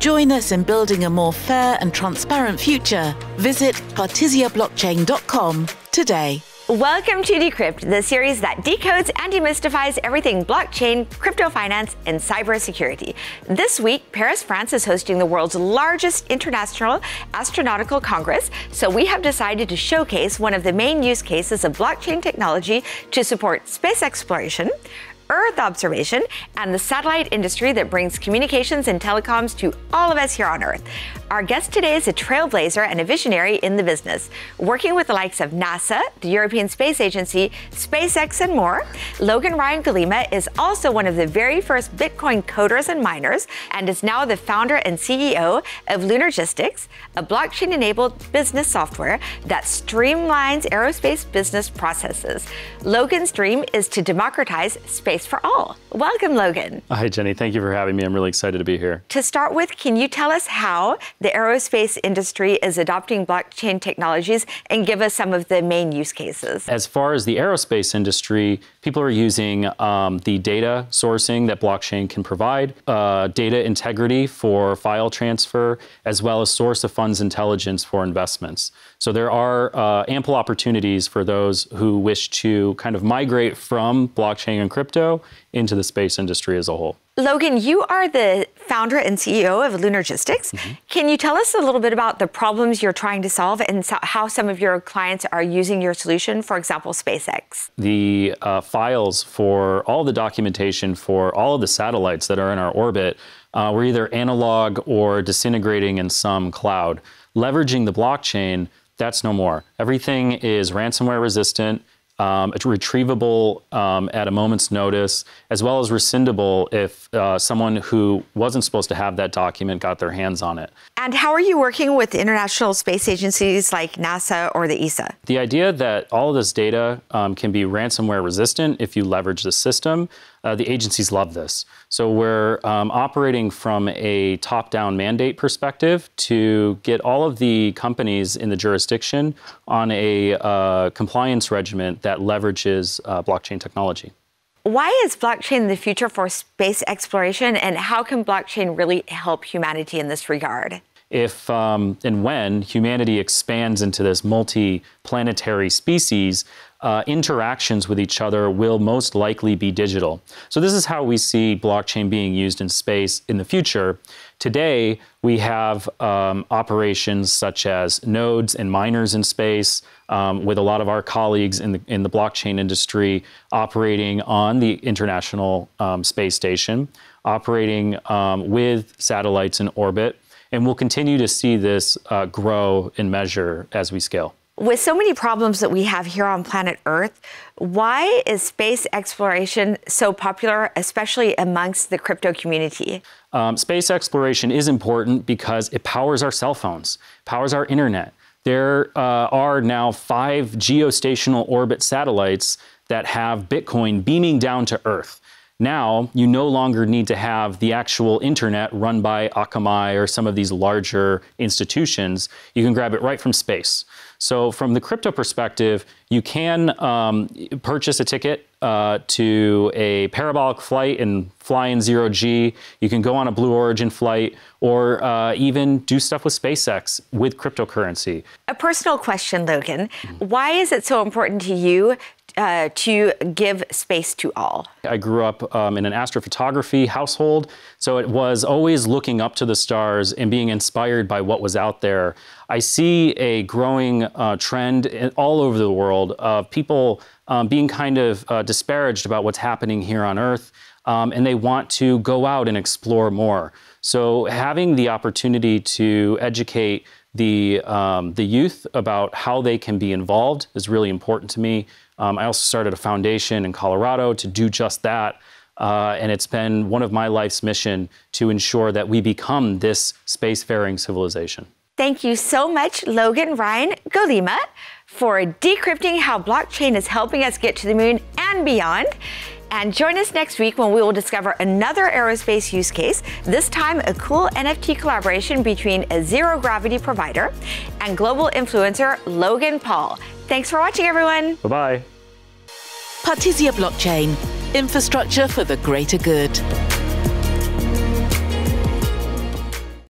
Join us in building a more fair and transparent future. Visit partisiablockchain.com today. Welcome to D'Crypt, the series that decodes and demystifies everything blockchain, crypto finance, and cybersecurity. This week, Paris, France is hosting the world's largest international astronautical congress, so we have decided to showcase one of the main use cases of blockchain technology to support space exploration, Earth observation, and the satellite industry that brings communications and telecoms to all of us here on Earth. Our guest today is a trailblazer and a visionary in the business, working with the likes of NASA, the European Space Agency, SpaceX, and more. Logan Ryan Golema is also one of the very first Bitcoin coders and miners, and is now the founder and CEO of Lunargistics, a blockchain enabled business software that streamlines aerospace business processes. Logan's dream is to democratize space for all. Welcome, Logan. Hi, Jenny. Thank you for having me. I'm really excited to be here. To start with, can you tell us how the aerospace industry is adopting blockchain technologies and give us some of the main use cases? As far as the aerospace industry, people are using um, the data sourcing that blockchain can provide, uh, data integrity for file transfer, as well as source of funds intelligence for investments. So there are uh, ample opportunities for those who wish to kind of migrate from blockchain and crypto into the space industry as a whole. Logan, you are the founder and CEO of Lunargistics. Mm-hmm. Can you tell us a little bit about the problems you're trying to solve and so how some of your clients are using your solution, for example, SpaceX? The uh, files for all the documentation for all of the satellites that are in our orbit uh, were either analog or disintegrating in some cloud. Leveraging the blockchain, that's no more. Everything is ransomware resistant. Um, it's retrievable um, at a moment's notice, as well as rescindable if uh, someone who wasn't supposed to have that document got their hands on it. And how are you working with international space agencies like NASA or the ESA? The idea that all of this data um, can be ransomware resistant if you leverage the system uh, the agencies love this. So we're um, operating from a top down mandate perspective to get all of the companies in the jurisdiction on a uh, compliance regimen that leverages uh, blockchain technology. Why is blockchain the future for space exploration, and how can blockchain really help humanity in this regard? If um, and when humanity expands into this multi planetary species, uh, interactions with each other will most likely be digital. So this is how we see blockchain being used in space in the future. Today, we have um, operations such as nodes and miners in space, um, with a lot of our colleagues in the, in the blockchain industry operating on the International um, Space Station, operating um, with satellites in orbit, and we'll continue to see this uh, grow and measure as we scale. With so many problems that we have here on planet Earth, why is space exploration so popular, especially amongst the crypto community? Um, space exploration is important because it powers our cell phones, powers our internet. There uh, are now five geostationary orbit satellites that have Bitcoin beaming down to Earth. Now, you no longer need to have the actual internet run by Akamai or some of these larger institutions. You can grab it right from space. So from the crypto perspective, you can um, purchase a ticket uh, to a parabolic flight and fly in zero G. You can go on a Blue Origin flight or uh, even do stuff with SpaceX with cryptocurrency. A personal question, Logan. Why is it so important to you uh, to give space to all? I grew up um, in an astrophotography household, so it was always looking up to the stars and being inspired by what was out there. I see a growing uh, trend in, all over the world of people um, being kind of uh, disparaged about what's happening here on Earth, um, and they want to go out and explore more. So having the opportunity to educate the um, the youth about how they can be involved is really important to me. Um, I also started a foundation in Colorado to do just that. Uh, and it's been one of my life's mission to ensure that we become this spacefaring civilization. Thank you so much, Logan Ryan Golema, for decrypting how blockchain is helping us get to the moon and beyond. And join us next week when we will discover another aerospace use case, this time a cool NFT collaboration between a zero gravity provider and global influencer Logan Paul. Thanks for watching, everyone. Bye bye. Partisia Blockchain, infrastructure for the greater good.